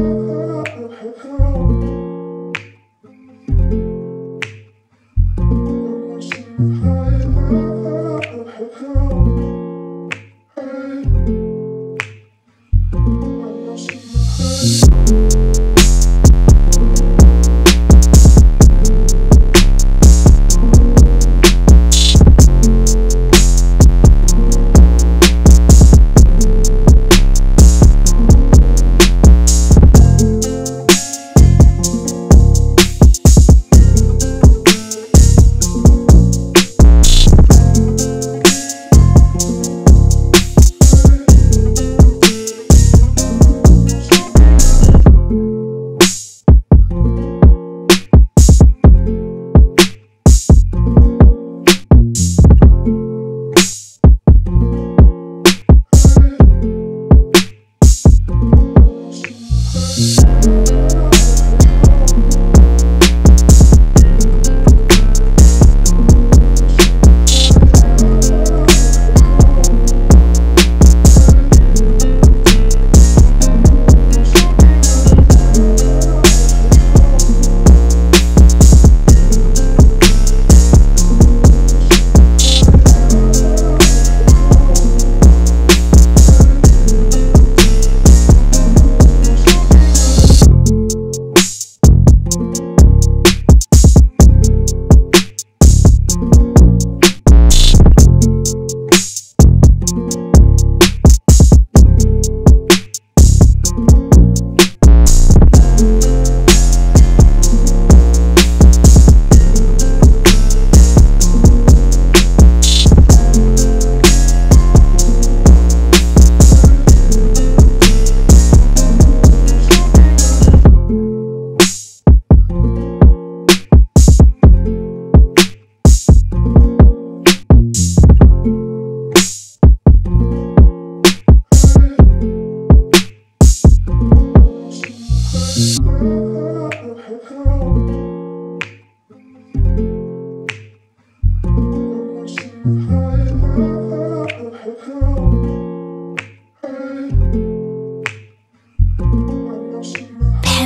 Oh, oh, oh, oh.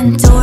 Pandora